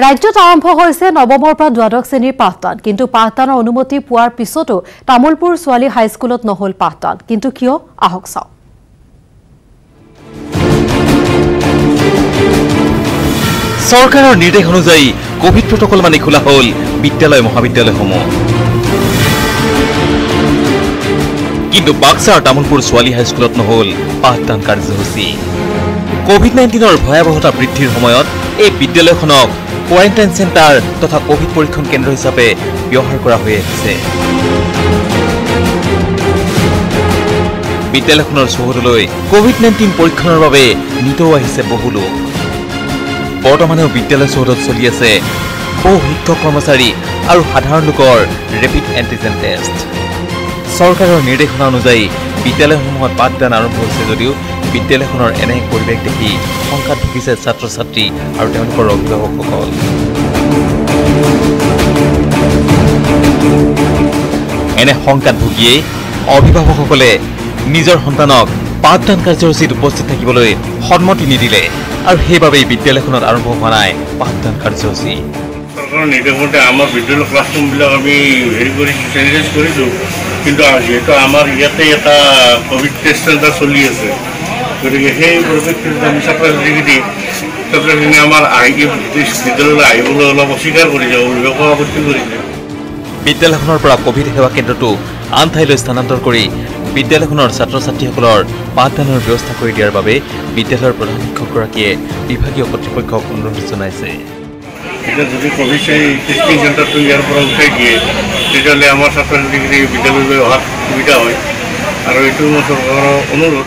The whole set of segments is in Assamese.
ৰাজ্যত আৰম্ভ হৈছে নৱমৰ পৰা দ্বাদশ শ্ৰেণীৰ পাঠদান। কিন্তু পাঠদানৰ অনুমতি পোৱাৰ পিছতো তামোলপুৰ ছোৱালী হাইস্কুলত নহল পাঠদান। কিন্তু কিয়? আহক চাওঁ। চৰকাৰৰ নিৰ্দেশ অনুযায়ী কভিড প্ৰটকল মানি খোলা হ'ল বিদ্যালয় মহাবিদ্যালয়সমূহ। কিন্তু বাক্সা আৰু তামোলপুৰ ছোৱালী হাইস্কুলত নহল পাঠদান কাৰ্যসূচী। কভিড নাইণ্টিনৰ ভয়াৱহতা বৃদ্ধিৰ সময়ত এই বিদ্যালয়খনক কোৱাৰেণ্টাইন চেণ্টাৰ তথা কভিড পৰীক্ষণ কেন্দ্ৰ হিচাপে ব্যৱহাৰ কৰা হৈ আহিছে। বিদ্যালয়খনৰ চৌহদলৈ কভিড নাইণ্টিন পৰীক্ষণৰ বাবে নিতৌ আহিছে বহু লোক। বৰ্তমানেও বিদ্যালয় চৌহদত চলি আছে বহু শিক্ষক কৰ্মচাৰী আৰু সাধাৰণ লোকৰ ৰেপিড এণ্টিজেন টেষ্ট চৰকাৰৰ নিৰ্দেশনা অনুযায়ী বিদ্যালয়সমূহত পাঠদান আৰম্ভ হৈছে যদিও বিদ্যালয়খনৰ এনে পৰিৱেশ দেখি শংকাত ভুগিছে ছাত্ৰ ছাত্ৰী আৰু তেওঁলোকৰ অভিভাৱকসকল। এনে শংকাত ভুগিয়েই অভিভাৱকসকলে নিজৰ সন্তানক পাঠদান কাৰ্যসূচীত উপস্থিত থাকিবলৈ সন্মতি নিদিলে আৰু সেইবাবেই বিদ্যালয়খনত আৰম্ভ হোৱা নাই পাঠদান কাৰ্যসূচী। নিৰ্দেশমতে আমাৰ বিদ্যালয় ক্লাছৰুমবিলাক আমি হেৰি কৰি চেনিটাইজ কৰিছোঁ কিন্তু যিহেতু আমাৰ ইয়াতে এটা ক'ভিড টেষ্ট চেণ্টাৰ চলি আছে গতিকে সেই পৰিপ্ৰেক্ষিতত আমি ছাত্ৰ ছাত্ৰীখিনি ছাত্ৰ ছাত্ৰীখিনি আমাৰ আহি বিদ্যালয়লৈ আহিবলৈ অলপ অস্বীকাৰ কৰিছে অভিভাৱক আপত্তি কৰিছে বিদ্যালয়খনৰ পৰা কভিড সেৱা কেন্দ্ৰটো আন ঠাইলৈ স্থানান্তৰ কৰি বিদ্যালয়খনৰ ছাত্ৰ ছাত্ৰীসকলৰ পাঠদানৰ ব্যৱস্থা কৰি দিয়াৰ বাবে বিদ্যালয়ৰ প্ৰধান শিক্ষকগৰাকীয়ে বিভাগীয় কৰ্তৃপক্ষক অনুৰোধ জনাইছে এতিয়া যদি ক'ভিড টেষ্টিং চেণ্টাৰটো ইয়াৰ পৰা উঠাই দিয়ে তেতিয়াহ'লে আমাৰ ছাত্ৰ ছাত্ৰীখিনি বিদ্যালয়লৈ অহাত সুবিধা হয় আৰু এইটো মোৰ চৰকাৰৰ অনুৰোধ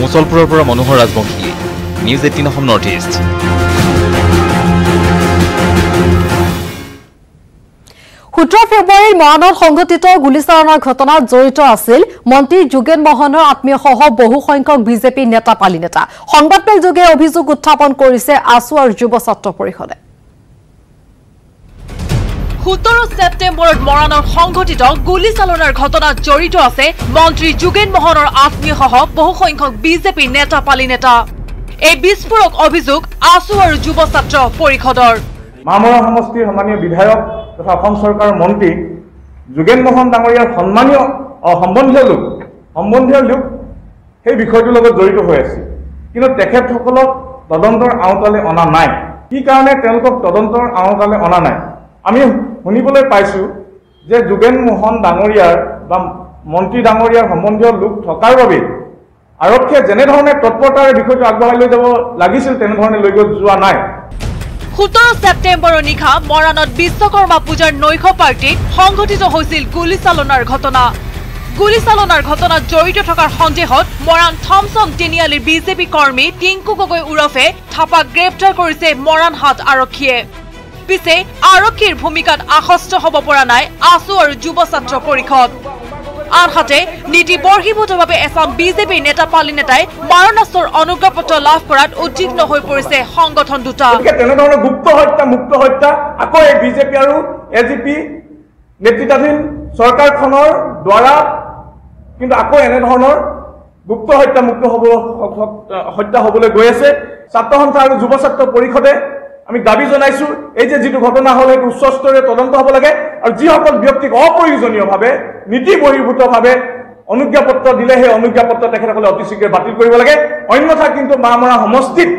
মুছলপুৰৰ পৰা Manohar Rajbongshi news eighteen Assam north east সোতৰ ফেব্ৰুৱাৰীৰ মৰাণত সংঘটিত গুলীচালনাৰ ঘটনাত জড়িত আছিল মন্ত্ৰী যোগেন মহনৰ আত্মীয়সহ বহু সংখ্যক বিজেপি নেতা পালি নেতা। সংবাদমেলযোগে অভিযোগ উত্থাপন কৰিছে আছু আৰু যুৱ ছাত্ৰ পৰিষদে। সোতৰ ছেপ্টেম্বৰত মৰাণত সংঘটিত গুলীচালনাৰ ঘটনাত জড়িত আছে। মন্ত্ৰী যোগেন মোহনৰ আত্মীয়সহ বহুসংখ্যক বিজেপি নেতা পালি নেতা। এই বিস্ফোৰক অভিযোগ আছু আৰু যুৱ ছাত্ৰ পৰিষদৰ। মামৰা সমষ্টিৰ সন্মানীয় বিধায়ক তথা অসম চৰকাৰৰ মন্ত্ৰী যোগেন মোহন ডাঙৰীয়াৰ সন্মানীয় সম্বন্ধীয় লোক সম্বন্ধীয় লোক সেই বিষয়টোৰ লগত জড়িত হৈ আছে। কিন্তু তেখেতসকলক তদন্তৰ আওতালৈ অনা নাই। কি কাৰণে তেওঁলোকক তদন্তৰ আওতালৈ অনা নাই? আমি শুনিবলৈ পাইছোঁ যে যোগেন মোহন ডাঙৰীয়াৰ বা মন্ত্ৰী ডাঙৰীয়াৰ সম্বন্ধীয় লোক থকাৰ বাবেই আৰক্ষীয়ে যেনেধৰণে তৎপৰতাৰে বিষয়টো আগবঢ়াই লৈ যাব লাগিছিল তেনেধৰণে লৈ গৈ যোৱা নাই। সোতৰ ছেপ্টেম্বৰৰ নিশা মৰাণত বিশ্বকৰ্মা পূজাৰ নৈশ পাৰ্টিত সংঘটিত হৈছিল গুলীচালনাৰ ঘটনা। গুলীচালনাৰ ঘটনাত জড়িত থকাৰ সন্দেহত মৰাণ থমছন তিনিআলিৰ বিজেপি কৰ্মী টিংকু গগৈ ওৰফে থাপাক গ্ৰেপ্তাৰ কৰিছে মৰাণহাট আৰক্ষীয়ে। পিছে আৰক্ষীৰ ভূমিকাত আসস্ত হ'ব পৰা নাই আছু আৰু যুৱ ছাত্ৰ পৰিষদ। আনহাতে নীতি বৰ্হিভূতভাৱে এচাম বিজেপিৰ নেতা পালি নেতাই মাৰণাস্ত্ৰৰ অনুজ্ঞা পত্ৰ লাভ কৰাত উদ্বিগ্ন হৈ পৰিছে সংগঠন দুটা। তেনেধৰণৰ গুপ্ত হত্যা মুক্ত হত্যা আকৌ এই বিজেপি আৰু এ জি পি নেতৃত্বাধীন চৰকাৰখনৰ দ্বাৰা কিন্তু আকৌ এনেধৰণৰ গুপ্ত হত্যা মুক্ত হ'ব হত্যা হ'বলৈ গৈ আছে। ছাত্ৰ সন্থা আৰু যুৱ ছাত্ৰ পৰিষদে আমি দাবী জনাইছো এই যে যিটো ঘটনা হ'ল সেইটো উচ্চ স্তৰীয় তদন্ত হ'ব লাগে আৰু যিসকল ব্যক্তিক অপ্ৰয়োজনীয়ভাৱে নীতি বহিৰ্ভূতভাৱে অনুজ্ঞাপত্ৰ দিলে সেই অনুজ্ঞাপত্ৰ তেখেতসকলে অতি শীঘ্ৰে বাতিল কৰিব লাগে। অন্যথা কিন্তু মামৰা সমষ্টিত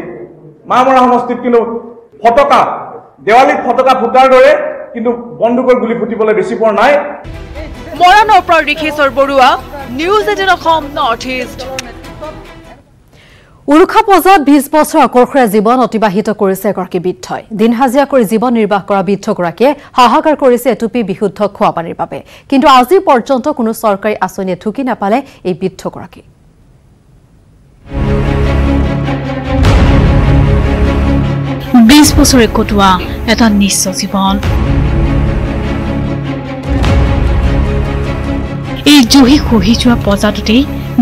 মামৰা সমষ্টিত কিন্তু ফটকা দেৱালীত ফটকা ফুটাৰ দৰে কিন্তু বন্দুকৰ গুলি ফুটিবলৈ বেছি পোৱা নাই। মৰাণৰ পৰা Rishiswar Barua news Assam north east. উৰুষা পজাত বিশ বছৰ আকৰ্ষৰে জীৱন অতিবাহিত কৰিছে এগৰাকী বৃদ্ধই। দিন হাজিৰা কৰি জীৱন নিৰ্বাহ কৰা বৃদ্ধগৰাকীয়ে হাহাকাৰ কৰিছে এটুপি বিশুদ্ধ খোৱাপানীৰ বাবে। কিন্তু আজি পৰ্যন্ত কোনো চৰকাৰী আঁচনিয়ে ঢুকি নাপালে এই বৃদ্ধগৰাকী। বিশ বছৰে কটোৱা এটা নিশ্চ জীৱন। এই জুহি খহি যোৱা পজাটোতেই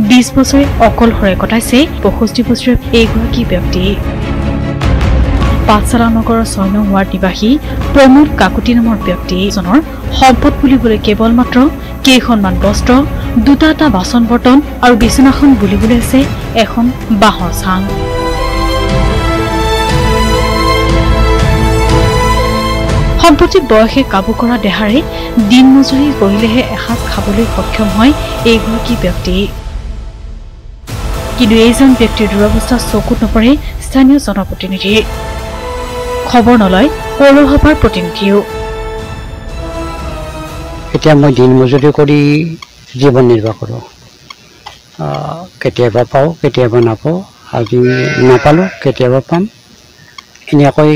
বিশ বছৰে অকলশৰে কটাইছে পঁয়ষষ্ঠি বছৰীয়া এইগৰাকী ব্যক্তি। পাঠশালা নগৰৰ ছয় নং ৱাৰ্ড নিবাসী প্ৰমোদ কাকুতি নামৰ ব্যক্তিজনৰ সম্পদ বুলিবলৈ কেৱল মাত্ৰ কেইখনমান বস্ত্ৰ দুটা এটা বাচন বৰ্তন আৰু বিচনাখন বুলিবলৈ আছে এখন বাঁহৰ চাং। সাম্প্ৰতিক বয়সে কাবু কৰা দেহাৰে দিন মজুৰি কৰিলেহে এসাঁজ খাবলৈ সক্ষম হয় এইগৰাকী ব্যক্তি। কিন্তু এইজন ব্যক্তিৰ দুৰৱস্থা চকুত নপৰে স্থানীয় জনপ্ৰতিনিধি। খবৰ নলয় পৌৰসভাৰ প্ৰতিনিধিও। এতিয়া মই দিন মজুৰি কৰি জীৱন নিৰ্বাহ কৰোঁ। কেতিয়াবা পাওঁ কেতিয়াবা নাপাওঁ আজি নাপালোঁ কেতিয়াবা পাম। এনেকৈ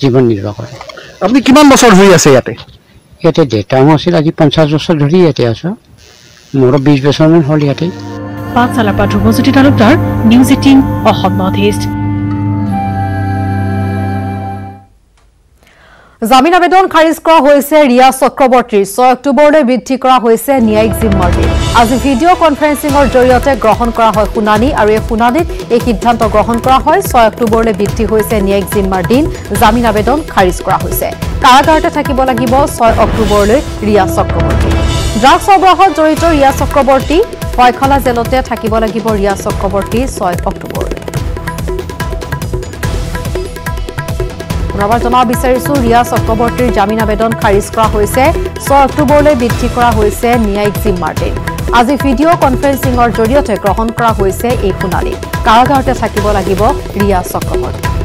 জীৱন নিৰ্বাহ কৰোঁ। আপুনি কিমান বছৰ ধৰি আছে ইয়াতে? ইয়াতে দেউতাও আছিল আজি পঞ্চাছ বছৰ ধৰি ইয়াতে আছোঁ। মোৰো বিছ বছৰমান হ'ল ইয়াতে। পাঠশালাৰ পৰা Dhrubajyoti Talukdar news eighteen Assam north east জামিন আবেদন খাৰিজ কৰা হৈছে ৰিয়া চক্ৰৱৰ্তীৰ। ছয় অক্টোবৰলৈ বৃদ্ধি কৰা হৈছে ন্যায়িক জিম্মাৰ দিন আজি ভিডিঅ' কনফাৰেন্সিঙৰ জৰিয়তে গ্ৰহণ কৰা হয় শুনানি আৰু এই শুনানিত এই সিদ্ধান্ত গ্ৰহণ কৰা হয়। ছয় অক্টোবৰলৈ বৃদ্ধি হৈছে ন্যায়িক জিম্মাৰ দিন জামিন আবেদন খাৰিজ কৰা হৈছে। কাৰাগাৰতে থাকিব লাগিব ছয় অক্টোবৰলৈ ৰিয়া চক্ৰৱৰ্তী। ড্ৰাগছ সৰবৰাহত জড়িত ৰিয়া চক্ৰৱৰ্তী পয়খলা জেলতে থাকিব লাগিব ৰিয়া চক্ৰৱৰ্তী ছয় অক্টোবৰলৈ পুনৰবাৰ জনাব বিচাৰিছো ৰিয়া চক্ৰৱৰ্তীৰ জামিন আবেদন খাৰিজ কৰা হৈছে ছয় অক্টোবৰলৈ বৃদ্ধি কৰা হৈছে ন্যায়িক জিম্মাৰ দিন আজি ভিডিঅ' কনফাৰেন্সিঙৰ জৰিয়তে গ্ৰহণ কৰা হৈছে এই শুনানি। কাৰাগাৰতে থাকিব লাগিব ৰিয়া চক্ৰৱৰ্তী।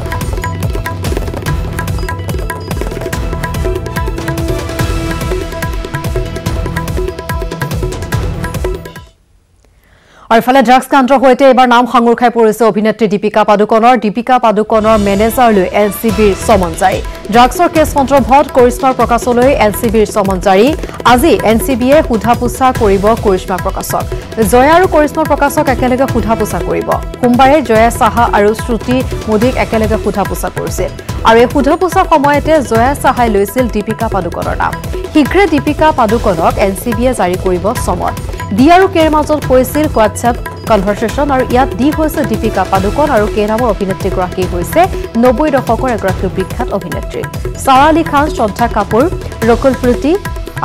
আৰু ইফালে ড্ৰাগছ কাণ্ডৰ সৈতে এইবাৰ নাম সাঙুৰ খাই পৰিছে অভিনেত্ৰী দীপিকা পাডুকনৰ। দীপিকা পাডুকনৰ মেনেজাৰলৈ এন চি বিৰ চমন জাৰি ড্ৰাগছৰ কেছ সন্দৰ্ভত কৰিশ্মাৰ প্ৰকাশলৈ এন চি বিৰ চমন জাৰি আজি এন চি বিয়ে সোধা পোছা কৰিব কৰিশ্মা প্ৰকাশক। জয়া আৰু কৰিশ্মা প্ৰকাশক একেলগে সোধা পোছা কৰিব। সোমবাৰে জয়া চাহা আৰু শ্ৰুতি মোদীক একেলগে সোধা পোছা কৰিছিল আৰু এই সোধা পোছাৰ সময়তে জয়া চাহাই লৈছিল দীপিকা পাডুকনৰ নাম। শীঘ্ৰে দীপিকা পাডুকনক এন চি বিয়ে জাৰি কৰিব চমন। ডি আৰু কেৰ মাজত হৈছিল হোৱাটছএপ। কনভাৰ্চেশ্যন আৰু ইয়াত ডি হৈছে দীপিকা পাডুকন আৰু কে নামৰ অভিনেত্ৰীগৰাকী হৈছে নব্বৈ দশকৰ এগৰাকী বিখ্যাত অভিনেত্ৰী। ছাৰা আলী খান শ্ৰদ্ধা কাপুৰ ৰকুল প্ৰীতি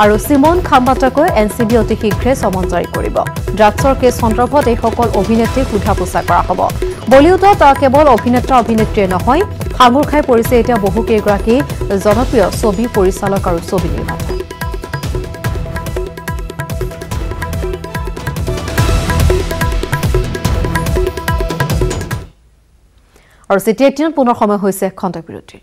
আৰু চিমন খাম্বাটাকৈ এন চি বি অতি শীঘ্ৰে চমন জাৰি কৰিব। ড্ৰাগছৰ কেছ সন্দৰ্ভত এইসকল অভিনেত্ৰীক সোধা পোছা কৰা হ'ব। বলিউডত কেৱল অভিনেতা অভিনেত্ৰীয়ে নহয় সাঙুৰ খাই পৰিছে এতিয়া বহুকেইগৰাকী জনপ্ৰিয় ছবি পৰিচালক আৰু ছবি নিৰ্মাতা। আৰু চিটি এইটিনত পুনৰ সময় হৈছে খণ্ড বিৰতিৰ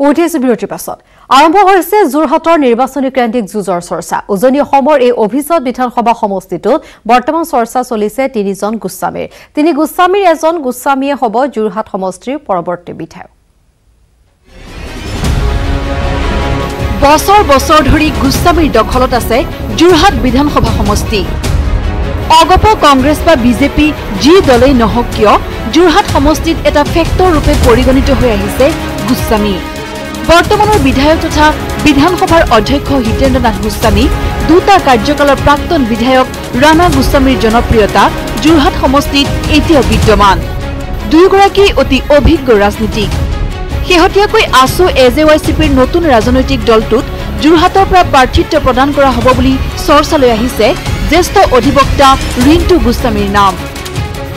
উঠি আছো বিৰতিৰ পাছত। আৰম্ভ হৈছে যোৰহাটৰ নিৰ্বাচনী কেন্দ্ৰিক যুঁজৰ চৰ্চা। উজনি অসমৰ এই অভিজাত বিধানসভা সমষ্টিটোত বৰ্তমান চৰ্চা চলিছে তিনিজন গোস্বামীৰ। তিনি গোস্বামীৰ এজন গোস্বামীয়ে হ'ব যোৰহাট সমষ্টিৰ পৰৱৰ্তী বিধায়ক। বছৰ বছৰ ধৰি গোস্বামীৰ দখলত আছে যোৰহাট বিধানসভা সমষ্টি। অগপ কংগ্ৰেছ বা বিজেপি যি দলেই নহওক কিয় যোৰহাট সমষ্টিত এটা ফেক্টৰ ৰূপে পৰিগণিত হৈ আহিছে গোস্বামী। বৰ্তমানৰ বিধায়ক তথা বিধানসভাৰ অধ্যক্ষ হিতেন্দ্ৰ নাথ গোস্বামী দুটা কাৰ্যকালৰ প্ৰাক্তন বিধায়ক ৰাণা গোস্বামীৰ জনপ্ৰিয়তা যোৰহাট সমষ্টিত এতিয়াও বিদ্যমান। দুয়োগৰাকী অতি অভিজ্ঞ ৰাজনীতিক। শেহতীয়াকৈ AASU A J Y C পিৰ নতুন ৰাজনৈতিক দলটোত যোৰহাটৰ পৰা প্ৰাৰ্থিত্ব প্ৰদান কৰা হ'ব বুলি চৰ্চালৈ আহিছে জ্যেষ্ঠ অধিবক্তা ৰিণ্টু গোস্বামীৰ নাম।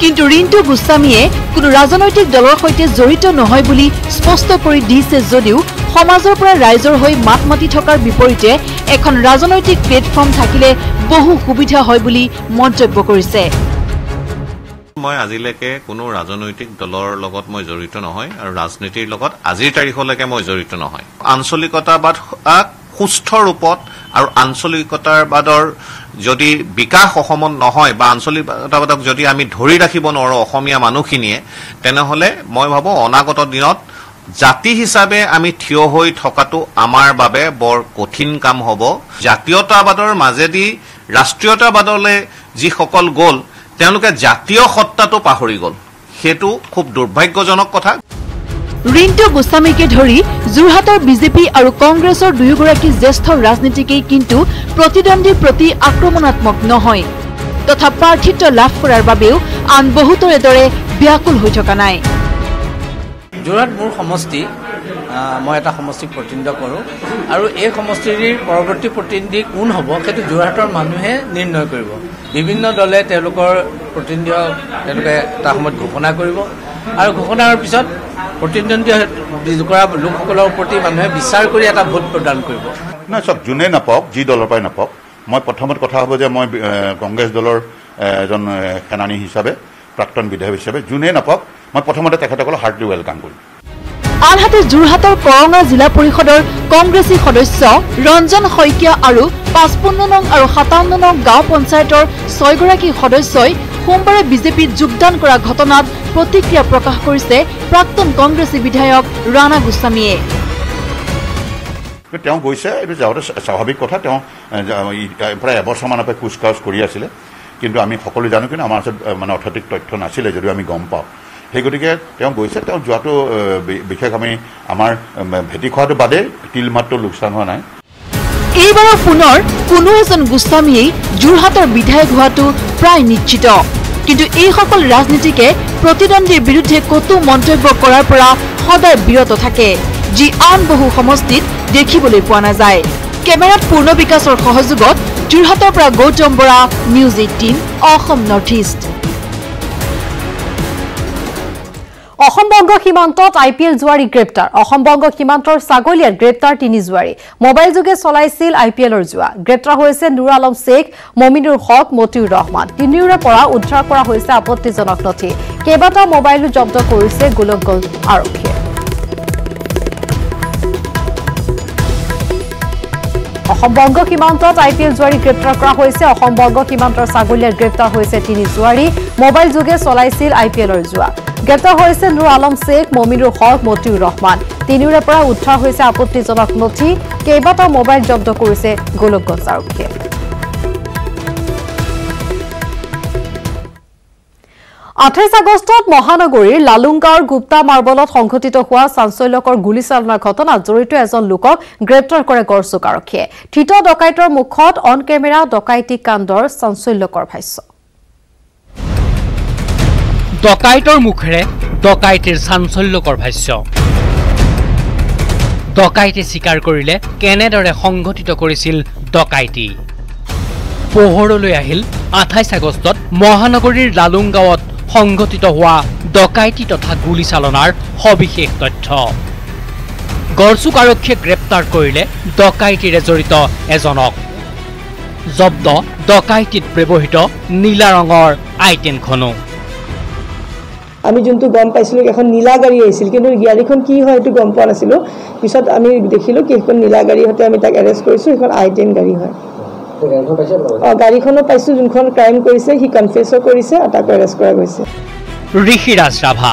কিন্তু ৰিণ্টু গোস্বামীয়ে কোনো ৰাজনৈতিক দলৰ সৈতে জড়িত নহয় বুলি স্পষ্ট কৰি দিছে যদিও সমাজৰ পৰা ৰাইজৰ হৈ মাত মাতি থকাৰ বিপৰীতে এখন ৰাজনৈতিক প্লেটফৰ্ম থাকিলে বহু সুবিধা হয় বুলি মন্তব্য কৰিছে। মই আজিলৈকে কোনো ৰাজনৈতিক দলৰ লগত মই জড়িত নহয় আৰু ৰাজনীতিৰ লগত আজিৰ তাৰিখলৈকে মই জড়িত নহয়। আঞ্চলিকতাবাদ সুস্থ ৰূপত আৰু আঞ্চলিকতাবাদৰ যদি বিকাশ অসমত নহয় বা আঞ্চলিকতাবাদক যদি আমি ধৰি ৰাখিব নোৱাৰো অসমীয়া মানুহখিনিয়ে তেনেহলে মই ভাবো অনাগত দিনত জাতি হিচাপে আমি থিয় হৈ থকাটো আমাৰ বাবে বৰ কঠিন কাম হ'ব। জাতীয়তাবাদৰ মাজেদি ৰাষ্ট্ৰীয়তাবাদলৈ যিসকল গ'ল তেওঁলোকে জাতীয় সত্তাটো পাহৰি গ'ল। সেইটো খুব দুৰ্ভাগ্যজনক কথা। ৰিণ্টু গোস্বামীকে ধৰি যোৰহাটৰ বিজেপি আৰু কংগ্ৰেছৰ দুয়োগৰাকী জ্যেষ্ঠ ৰাজনীতিকেই কিন্তু প্ৰতিদ্বন্দ্বীৰ প্ৰতি আক্ৰমণাত্মক নহয়। তথা প্ৰাৰ্থিত্ব লাভ কৰাৰ বাবেও আন বহুতৰে দৰে ব্যাকুল হৈ থকা নাই। যোৰহাট মোৰ সমষ্টি মই এটা সমষ্টিক প্ৰতিনিধিত্ব কৰোঁ। আৰু এই সমষ্টিৰ পৰৱৰ্তী প্ৰতিনিধি কোন হ'ব সেইটো যোৰহাটৰ মানুহে নিৰ্ণয় কৰিব। বিভিন্ন দলে তেওঁলোকৰ প্ৰতিনিধি তেওঁলোকে এটা সময়ত ঘোষণা কৰিব। আৰু ঘোষণাৰ পিছত প্ৰতিদ্বন্দ্বী কৰা লোকসকলৰ প্ৰতি মানুহে বিচাৰ কৰি এটা ভোট প্ৰদান কৰিব। নাই চাওক যোনে নাপাওক যি দলৰ পৰাই নাপাওক মই প্ৰথমত কথা হ'ব যে মই কংগ্ৰেছ দলৰ এজন সেনানী হিচাপে প্ৰাক্তন বিধায়ক হিচাপে যোনে নাপাওক মই প্ৰথমতে তেখেতসকলক হাৰ্টলি ৱেলকাম কৰিম। আনহাতে যোৰহাটৰ কৰঙা জিলা পৰিষদৰ কংগ্ৰেছী সদস্য ৰঞ্জন শইকীয়া আৰু পাঁচপন্ন নং আৰু সাতাৱন্ন নং গাঁও পঞ্চায়তৰ ছয়গৰাকী সদস্যই সোমবাৰে বিজেপিত যোগদান কৰা ঘটনাত প্ৰতিক্ৰিয়া প্ৰকাশ কৰিছে প্ৰাক্তন কংগ্ৰেছী বিধায়ক ৰাণা গোস্বামীয়ে। তেওঁ গৈছে এইটো যাওঁতে স্বা- স্বাভাৱিক কথা তেওঁ প্ৰায় এবছৰমানৰ পৰা কুচ কাউচ কৰি আছিলে। কিন্তু আমি সকলো জানো কিন্তু আমাৰ ওচৰত মানে অৰ্থনৈতিক তথ্য নাছিলে যদিও আমি গম পাওঁ। সেই গতিকে তেওঁ গৈছে তেওঁ যোৱাটো বিশেষ আমি আমাৰ ভেটি খোৱাটো বাদেই তিল মাত্ৰ লোকচান হোৱা নাই। এইবাৰৰ পুনৰ কোনো এজন গোস্বামীয়েই যোৰহাটৰ বিধায়ক হোৱাটো প্ৰায় নিশ্চিত। কিন্তু এইসকল ৰাজনীতিকে প্ৰতিদ্বন্দ্বীৰ বিৰুদ্ধে কতো মন্তব্য কৰাৰ পৰা সদায় বিৰত থাকে যি আন বহু সমষ্টিত দেখিবলৈ পোৱা নাযায়। কেমেৰাত পূৰ্ণ বিকাশৰ সহযোগত যোৰহাটৰ পৰা Gautam Bora news eighteen Assam north east. Assam Banga সীমান্তত আই পি এল জুৱাৰী গ্ৰেপ্তাৰ। অসম বংগ সীমান্তৰ ছাগলীয়াত গ্ৰেপ্তাৰ তিনি জুৱাৰী। মোবাইল যোগে চলাইছিল আই পি এলৰ জোৱা। গ্ৰেপ্তাৰ হৈছে নুৰ আলম শ্বেখ মমিনুৰ হক মতিউৰ ৰহমান। তিনিওৰে পৰা উদ্ধাৰ কৰা হৈছে আপত্তিজনক নথি। কেইবাটাও মোবাইলো জব্দ কৰিছে গোলকগঞ্জ আৰক্ষীয়ে। অসম বংগ সীমান্তত আই পি এল জুৱাৰী গ্ৰেপ্তাৰ কৰা হৈছে। অসম বংগ সীমান্তৰ ছাগলীয়াত গ্ৰেপ্তাৰ হৈছে তিনি জুৱাৰী। মোবাইল যোগে চলাইছিল আই পি এলৰ জোৱা। গ্ৰেপ্তাৰ হৈছে নুৰ আলম শ্বেখ মমিনুৰ হক মতিউৰ ৰহমান। তিনিওৰে পৰা উদ্ধাৰ হৈছে আপত্তিজনক নথি। কেইবাটাও মোবাইল জব্দ কৰিছে গোলকগঞ্জ আৰক্ষীয়ে। আঠাইছ আগষ্টত মহানগৰীৰ লালুংগাঁৱৰ গুপ্তা মাৰ্বলত সংঘটিত হোৱা চাঞ্চল্যকৰ গুলীচালনাৰ ঘটনাত জড়িত এজন লোকক গ্ৰেপ্তাৰ কৰে গড়চুক আৰক্ষীয়ে। থিত ডকাইতৰ মুখত অন কেমেৰা ডকাইতি কাণ্ডৰ চাঞ্চল্যকৰ ভাষ্য। ডকাইতৰ মুখেৰে ডকাইতিৰ চাঞ্চল্যকৰ ভাষ্য। ডকাইতে স্বীকাৰ কৰিলে কেনেদৰে সংঘটিত কৰিছিল ডকাইতি? পোহৰলৈ আহিল আঠাইছ আগষ্টত মহানগৰীৰ লালুংগাঁৱত সংঘটিত হোৱা ডকাইতি তথা গুলীচালনাৰ সবিশেষ তথ্য। গড়চুক আৰক্ষীয়ে গ্ৰেপ্তাৰ কৰিলে ডকাইতিৰে জড়িত এজনক। জব্দ ডকাইতিত ব্যৱহৃত নীলা ৰঙৰ আইটেনখনো। আমি যোনটো গম পাইছিলোঁ এখন নীলা গাড়ী আহিছিল। কিন্তু গাড়ীখন কি হয় সেইটো গম পোৱা নাছিলোঁ। পিছত আমি দেখিলোঁ কি সেইখন নীলা গাড়ী সৈতে আমি তাক এৰেষ্ট কৰিছোঁ। সেইখন আই টেন গাড়ী হয়। গাড়ীখনো পাইছোঁ যোনখন ক্ৰাইম কৰিছে সি কনফেছো কৰিছে আৰু তাকো এৰেষ্ট কৰা গৈছে। ঋষিৰাজ ৰাভা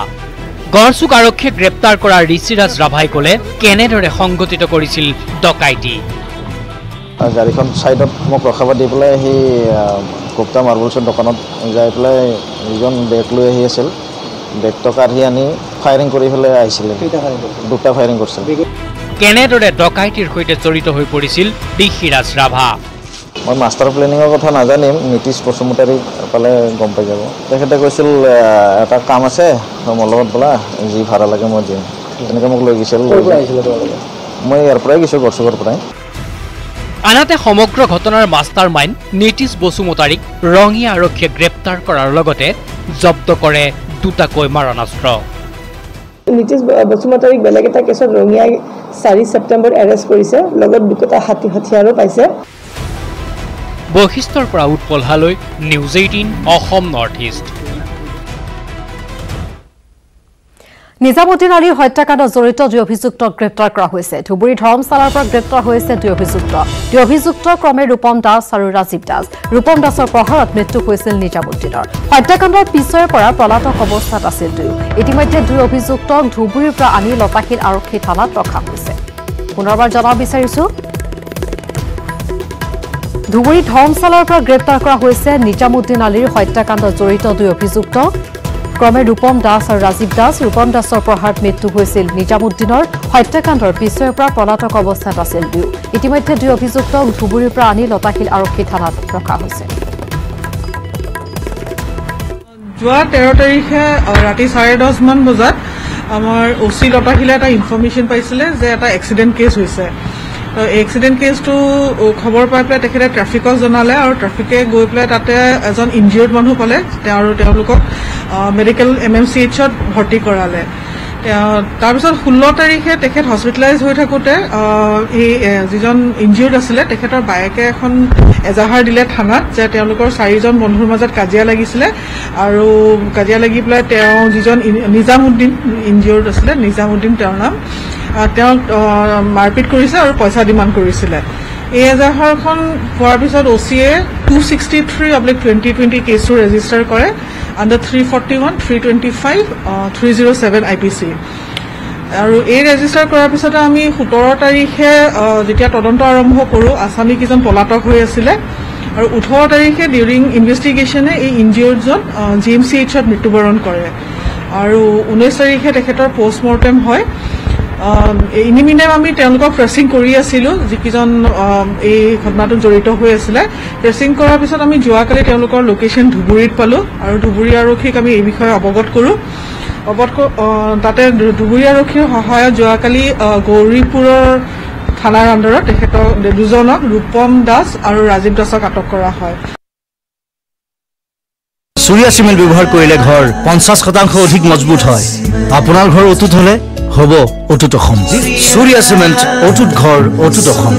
গড়চুক আৰক্ষীয়ে গ্ৰেপ্তাৰ কৰা ঋষিৰাজ ৰাভাই ক'লে কেনেদৰে সংগঠিত কৰিছিল ডকাইতি? আৰু গাড়ীখন ছাইডত মোক ৰখাব দি পেলাই সেই আহ, গুপ্তা মাৰ্বলছৰ দোকানত যাই পেলাই যিজন বেগ লৈ আহি আছিল। বেগটো কাঢ়ি আনি ফায়াৰিং কৰি পেলাই আহিছিলে। দুটা ফায়াৰিং কৰিছিল। কেনেদৰে ডকাইতিৰ সৈতে জড়িত হৈ পৰিছিল ঋষিৰাজ ৰাভা? মই মাষ্টাৰ প্লেনিঙৰ কথা নাজানিম নীতিশ বসুমতাৰী পালে গম পাই যাব। তেখেতে কৈছিল এটা কাম আছে মোৰ লগত বোলা যি ভাড়া লাগে মই দিম। তেনেকৈ মোক লৈ গৈছিল। মই ইয়াৰ পৰাই গৈছোঁ গড়চুকৰ পৰাই। আনহাতে সমগ্ৰ ঘটনাৰ মাষ্টাৰ মাইণ্ড নীতিশ বসুমতাৰীক ৰঙিয়া আৰক্ষীয়ে গ্ৰেপ্তাৰ কৰাৰ লগতে জব্দ কৰে দুটাকৈ মাৰণাস্ত্ৰ। নীতিশ বসুমতাৰীক বেলেগ এটা কেছত ৰঙিয়াই চাৰি ছেপ্টেম্বৰত এৰেষ্ট কৰিছে লগত দুটা হাতী হাথিয়াৰো পাইছে। বৈশিষ্ট্যৰ পৰা উৎপল হালৈ news eighteen Assam north east. Nizamuddin আলীৰ হত্যাকাণ্ডত জড়িত দুই অভিযুক্তক গ্ৰেপ্তাৰ কৰা হৈছে। ধুবুৰী ধৰ্মশালাৰ পৰা গ্ৰেপ্তাৰ হৈছে দুই অভিযুক্ত। দুই অভিযুক্ত ক্ৰমে ৰূপম দাস আৰু ৰাজীৱ দাস। ৰূপম দাসৰ প্ৰহাৰত মৃত্যু হৈছিল নিজামুদ্দিনৰ। হত্যাকাণ্ডৰ পিছৰে পৰা পলাতক অৱস্থাত আছিল দুয়ো। ইতিমধ্যে দুই অভিযুক্তক ধুবুৰীৰ পৰা আনি লতাশিল আৰক্ষী থানাত ৰখা হৈছে। পুনৰবাৰ জনাব বিচাৰিছো। ধুবুৰী ধৰ্মশালাৰ পৰা গ্ৰেপ্তাৰ কৰা হৈছে নিজামুদ্দিন আলীৰ হত্যাকাণ্ডত জড়িত দুই অভিযুক্ত। ক্ৰমে ৰূপম দাস আৰু ৰাজীৱ দাস ৰূপম দাসৰ প্ৰহাৰত মৃত্যু হৈছিল। নিজামুদ্দিনৰ হত্যাকাণ্ডৰ পিছৰে পৰা পলাতক অৱস্থাত আছিল দুয়ো। ইতিমধ্যে দুই অভিযুক্তক ধুবুৰীৰ পৰা আনি লতাশিল আৰক্ষী থানাত ৰখা হৈছে। যোৱা তেৰ তাৰিখে ৰাতি চাৰে দহমান বজাত আমাৰ অ চি লতাশিলে এটা ইনফৰ্মেশ্যন পাইছিলে যে এটা এক্সিডেণ্ট কেছ হৈছে। এক্সিডেণ্ট কেছটো খবৰ পাই পেলাই তেখেতে ট্ৰেফিকক জনালে আৰু ট্ৰেফিকে গৈ পেলাই তাতে এজন ইনজিয়ৰ্ড মানুহ পালে তেওঁ আৰু তেওঁলোকক মেডিকেল এম এম চি এইচত ভৰ্তি কৰালে। তাৰপিছত ষোল্ল তাৰিখে তেখেত হস্পিটেলাইজ হৈ থাকোঁতে এই যিজন ইনজিয়ৰ্ড আছিলে তেখেতৰ বায়েকে এখন এজাহাৰ দিলে থানাত যে তেওঁলোকৰ চাৰিজন বন্ধুৰ মাজত কাজিয়া লাগিছিলে আৰু কাজিয়া লাগি পেলাই তেওঁ যিজন নিজামুদ্দিন ইনজিয়ৰ্ড আছিলে নিজামুদ্দিন তেওঁৰ নাম। তেওঁক মাৰপিট কৰিছে আৰু পইচা ডিমাণ্ড কৰিছিলে। এই এজাহাৰখন পোৱাৰ পিছত অ' চিয়ে two sixty three oblique twenty twenty কেছটো ৰেজিষ্টাৰ কৰে under three forty one three twenty five three zero' seven I P C আৰু এই ৰেজিষ্টাৰ কৰাৰ পিছতে আমি সোতৰ তাৰিখে যেতিয়া তদন্ত আৰম্ভ কৰোঁ আছামীকেইজন পলাতক হৈ আছিলে। আৰু ওঠৰ তাৰিখে ডিউৰিং ইনভেষ্টিগেশ্যনে এই ইনজিয়ৰ্ডজন জি এম চি এইচত মৃত্যুবৰণ কৰে। আৰু ঊনৈছ তাৰিখে তেখেতৰ পষ্টমৰ্টেম হয়। ইনিমিনেম আমি তেওঁলোকক ট্ৰেচিং কৰি আছিলোঁ যিকেইজন এই ঘটনাটোত জড়িত হৈ আছিলে। ট্ৰেচিং কৰাৰ পিছত আমি যোৱাকালি তেওঁলোকৰ লোকেশ্যন ধুবুৰীত পালোঁ আৰু ধুবুৰী আৰক্ষীক আমি এই বিষয়ে অৱগত কৰোঁ। অৱগত তাতে ধুবুৰী আৰক্ষীৰ সহায়ত যোৱাকালি গৌৰীপুৰৰ থানাৰ আণ্ডাৰত তেখেতক দুজনক ৰূপম দাস আৰু ৰাজীৱ দাসক আটক কৰা হয়। চুৰীয়া চিমেণ্ট ব্যৱহাৰ কৰিলে ঘৰ পঞ্চাছ শতাংশ অধিক মজবুত হয়। আপোনাৰ ঘৰ অটুট হলে হ'ব অটুট অসম। চুৰীয়া চিমেণ্ট অটুট ঘৰ অটুট অসম।